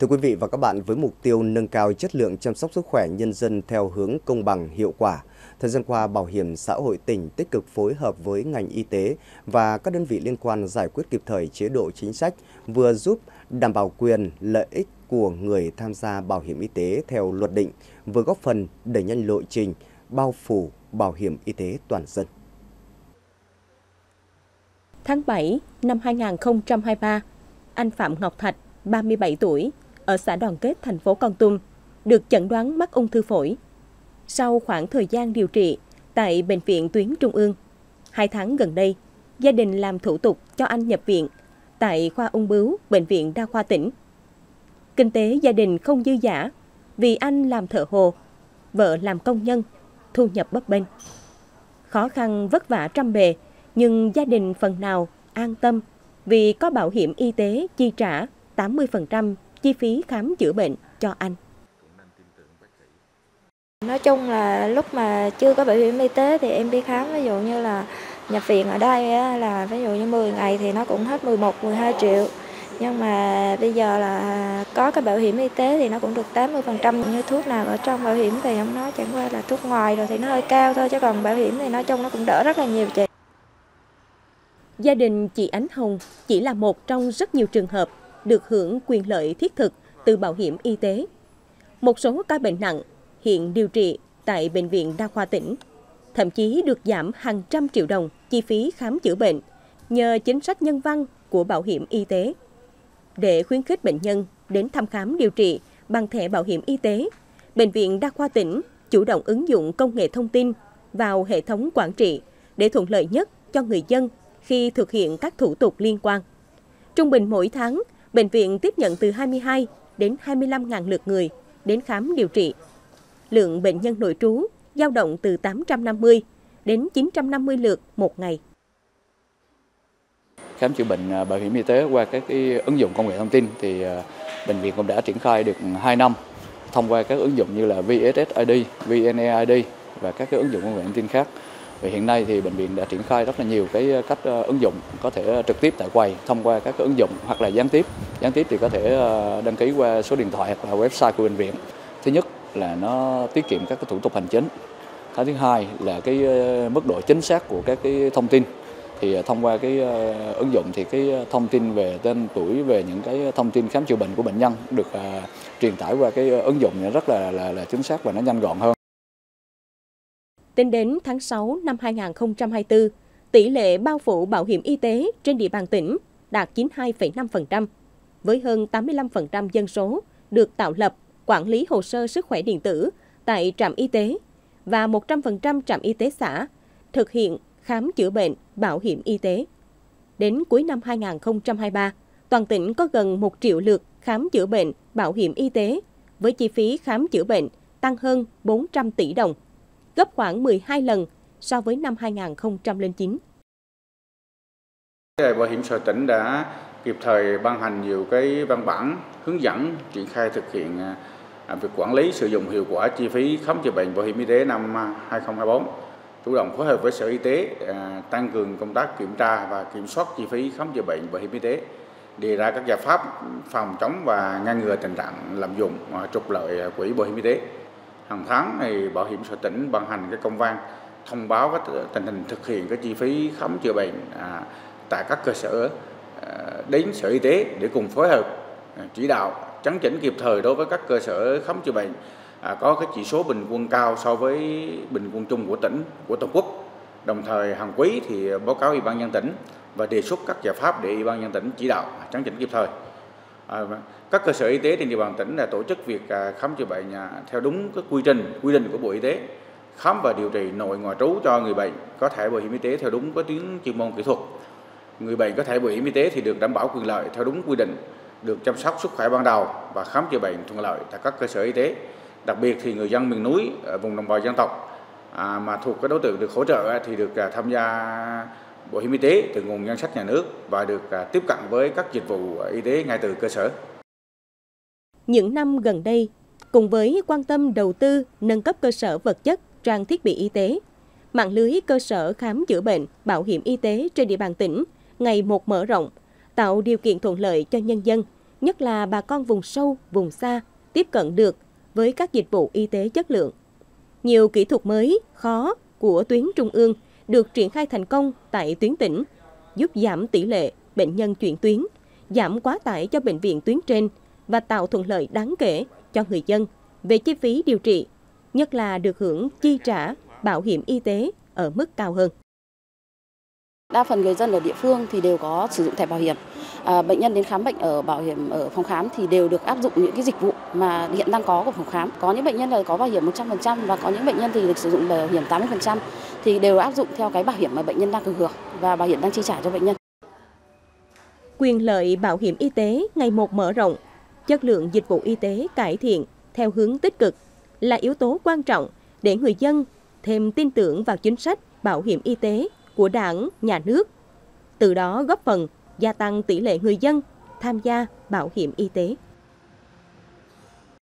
Thưa quý vị và các bạn, với mục tiêu nâng cao chất lượng chăm sóc sức khỏe nhân dân theo hướng công bằng, hiệu quả, thời gian qua Bảo hiểm xã hội tỉnh tích cực phối hợp với ngành y tế và các đơn vị liên quan giải quyết kịp thời chế độ chính sách, vừa giúp đảm bảo quyền, lợi ích của người tham gia bảo hiểm y tế theo luật định, vừa góp phần đẩy nhanh lộ trình bao phủ bảo hiểm y tế toàn dân. Tháng 7 năm 2023, anh Phạm Ngọc Thạch, 37 tuổi, ở xã Đoàn Kết, thành phố Con Tum, được chẩn đoán mắc ung thư phổi. Sau khoảng thời gian điều trị tại Bệnh viện Tuyến Trung ương, hai tháng gần đây, gia đình làm thủ tục cho anh nhập viện tại khoa ung bướu Bệnh viện Đa khoa tỉnh. Kinh tế gia đình không dư giả vì anh làm thợ hồ, vợ làm công nhân, thu nhập bấp bênh. Khó khăn vất vả trăm bề, nhưng gia đình phần nào an tâm vì có bảo hiểm y tế chi trả 80% chi phí khám chữa bệnh cho anh. Nói chung là lúc mà chưa có bảo hiểm y tế thì em đi khám ví dụ như là nhập viện ở đây là ví dụ như 10 ngày thì nó cũng hết 11 12 triệu. Nhưng mà bây giờ là có cái bảo hiểm y tế thì nó cũng được 80% như thuốc nào ở trong bảo hiểm thì không nói chẳng qua là thuốc ngoài rồi thì nó hơi cao thôi chứ còn bảo hiểm thì nói chung nó cũng đỡ rất là nhiều chị. Gia đình chị Ánh Hồng chỉ là một trong rất nhiều trường hợp được hưởng quyền lợi thiết thực từ bảo hiểm y tế. Một số ca bệnh nặng hiện điều trị tại Bệnh viện Đa khoa tỉnh, thậm chí được giảm hàng trăm triệu đồng chi phí khám chữa bệnh nhờ chính sách nhân văn của bảo hiểm y tế. Để khuyến khích bệnh nhân đến thăm khám điều trị bằng thẻ bảo hiểm y tế, Bệnh viện Đa khoa tỉnh chủ động ứng dụng công nghệ thông tin vào hệ thống quản trị để thuận lợi nhất cho người dân khi thực hiện các thủ tục liên quan. Trung bình mỗi tháng, bệnh viện tiếp nhận từ 22 đến 25.000 lượt người đến khám điều trị. Lượng bệnh nhân nội trú dao động từ 850 đến 950 lượt một ngày. Khám chữa bệnh à, bảo hiểm y tế qua các cái ứng dụng công nghệ thông tin thì à, bệnh viện cũng đã triển khai được 2 năm thông qua các ứng dụng như là VSSID, VNEID và các cái ứng dụng công nghệ thông tin khác vì hiện nay thì bệnh viện đã triển khai rất là nhiều cái ờ, cách ờ, ứng dụng có thể ờ, trực tiếp tại quầy thông qua các ứng dụng hoặc là gián tiếp. Gián tiếp thì có thể đăng ký qua số điện thoại hoặc là website của bệnh viện. Thứ nhất là nó tiết kiệm các cái thủ tục hành chính. Cái thứ hai là cái mức độ chính xác của các cái thông tin thì thông qua cái ứng dụng thì cái thông tin về tên tuổi về những cái thông tin khám chữa bệnh của bệnh nhân được truyền tải qua cái ứng dụng rất là là, là chính xác và nó nhanh gọn hơn. Tính đến tháng 6 năm 2024, tỷ lệ bao phủ bảo hiểm y tế trên địa bàn tỉnh đạt 92,5%, với hơn 85% dân số được tạo lập quản lý hồ sơ sức khỏe điện tử tại trạm y tế và 100% trạm y tế xã thực hiện khám chữa bệnh bảo hiểm y tế. Đến cuối năm 2023, toàn tỉnh có gần 1 triệu lượt khám chữa bệnh bảo hiểm y tế với chi phí khám chữa bệnh tăng hơn 400 tỷ đồng gấp khoảng 12 lần so với năm 2009. Bảo hiểm xã hội tỉnh đã kịp thời ban hành nhiều cái văn bản hướng dẫn triển khai thực hiện à, việc quản lý sử dụng hiệu quả chi phí khám chữa bệnh bảo hiểm y tế năm 2024 chủ động phối hợp với sở y tế à, tăng cường công tác kiểm tra và kiểm soát chi phí khám chữa bệnh bảo hiểm y tế, đề ra các giải pháp phòng chống và ngăn ngừa tình trạng lạm dụng à, trục lợi quỹ bảo hiểm y tế hàng tháng thì bảo hiểm xã tỉnh ban hành cái công văn thông báo cái tình hình thực hiện cái chi phí khám chữa bệnh à, tại các cơ sở à, đến sở y tế để cùng phối hợp à, chỉ đạo chấn chỉnh kịp thời đối với các cơ sở khám chữa bệnh à, có cái chỉ số bình quân cao so với bình quân chung của tỉnh của toàn quốc. Đồng thời hàng quý thì báo cáo ủy ban nhân tỉnh và đề xuất các giải pháp để ủy ban nhân tỉnh chỉ đạo chấn chỉnh kịp thời. À, vâng. các cơ sở y tế trên địa bàn tỉnh là tổ chức việc à, khám chữa bệnh à, theo đúng các quy trình quy định của bộ y tế. Khám và điều trị nội ngoại trú cho người bệnh có thẻ bảo hiểm y tế theo đúng có tuyến chuyên môn kỹ thuật. Người bệnh có thẻ bảo hiểm y tế thì được đảm bảo quyền lợi theo đúng quy định được chăm sóc sức khỏe ban đầu và khám chữa bệnh thuận lợi tại các cơ sở y tế. Đặc biệt thì người dân miền núi ở vùng đồng bào dân tộc à, mà thuộc cái đối tượng được hỗ trợ thì được tham gia bảo hiểm y tế từ nguồn ngân sách nhà nước và được à, tiếp cận với các dịch vụ y tế ngay từ cơ sở. Những năm gần đây, cùng với quan tâm đầu tư nâng cấp cơ sở vật chất, trang thiết bị y tế, mạng lưới cơ sở khám chữa bệnh, bảo hiểm y tế trên địa bàn tỉnh ngày một mở rộng, tạo điều kiện thuận lợi cho nhân dân nhất là bà con vùng sâu, vùng xa tiếp cận được với các dịch vụ y tế chất lượng. Nhiều kỹ thuật mới, khó của tuyến trung ương được triển khai thành công tại tuyến tỉnh, giúp giảm tỷ lệ bệnh nhân chuyển tuyến, giảm quá tải cho bệnh viện tuyến trên và tạo thuận lợi đáng kể cho người dân về chi phí điều trị, nhất là được hưởng chi trả bảo hiểm y tế ở mức cao hơn. Đa phần người dân ở địa phương thì đều có sử dụng thẻ bảo hiểm. À, bệnh nhân đến khám bệnh ở bảo hiểm ở phòng khám thì đều được áp dụng những cái dịch vụ mà hiện đang có của phòng khám. Có những bệnh nhân là có bảo hiểm 100% và có những bệnh nhân thì được sử dụng bảo hiểm 80% thì đều áp dụng theo cái bảo hiểm mà bệnh nhân đang được hưởng và bảo hiểm đang chi trả cho bệnh nhân. Quyền lợi bảo hiểm y tế ngày một mở rộng, chất lượng dịch vụ y tế cải thiện theo hướng tích cực là yếu tố quan trọng để người dân thêm tin tưởng vào chính sách bảo hiểm y tế của đảng, nhà nước. Từ đó góp phần gia tăng tỷ lệ người dân tham gia bảo hiểm y tế.